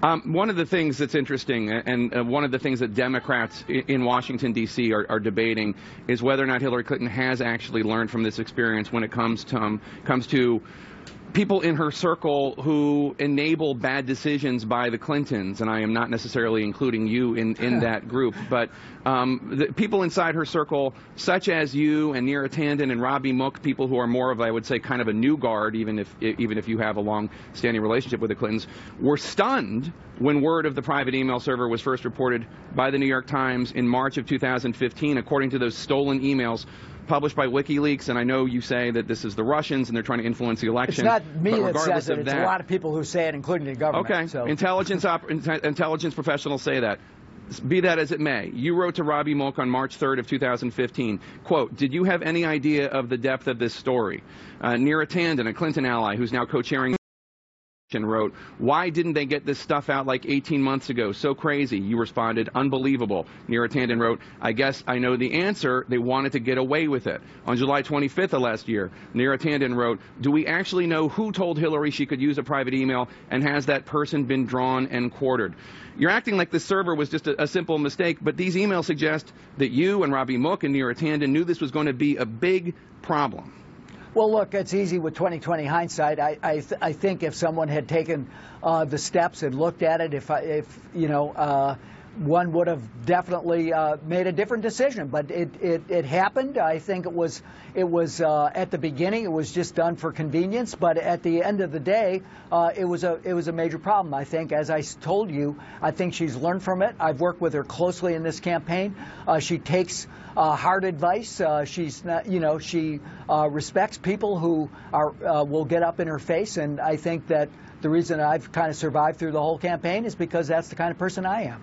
Um, one of the things that's interesting, and uh, one of the things that Democrats in Washington, D.C. Are, are, debating is whether or not Hillary Clinton has actually learned from this experience when it comes to, um, comes to people in her circle who enable bad decisions by the Clintons, and I am not necessarily including you in, in that group, but um, the people inside her circle, such as you and Neera Tanden and Robbie Mook, people who are more of, I would say, kind of a new guard, even if even if you have a long-standing relationship with the Clintons, were stunned when word of the private email server was first reported by the New York Times in March of 2015, according to those stolen emails published by WikiLeaks, and I know you say that this is the Russians and they're trying to influence the election. It's not me that says it. It's that, a lot of people who say it, including the government. Okay. So. Intelligence op- intelligence professionals say that. Be that as it may, you wrote to Robbie Mook on March 3rd of 2015, quote, did you have any idea of the depth of this story? Uh, Neera Tanden, a Clinton ally who's now co-chairing wrote, Why didn't they get this stuff out like 18 months ago? So crazy. You responded, Unbelievable. Neera Tanden wrote, I guess I know the answer. They wanted to get away with it. On July 25th of last year, Neera Tanden wrote, Do we actually know who told Hillary she could use a private email and has that person been drawn and quartered? You're acting like the server was just a, a simple mistake, but these emails suggest that you and Robbie Mook and Neera Tanden knew this was going to be a big problem. Well, look, it's easy with 2020 hindsight. I I, th- I think if someone had taken uh, the steps and looked at it, if I, if you know. Uh, one would have definitely uh, made a different decision. But it, it, it, happened. I think it was it was uh, at the beginning it was just done for convenience. But at the end of the day, uh, it was a it was a major problem. I think, as I told you, I think she's learned from it. I've worked with her closely in this campaign. Uh, she takes uh, hard advice. Uh, she's not, you know, she respects people who are will get up in her face, and I think that the reason I've kind of survived through the whole campaign is because that's the kind of person I am.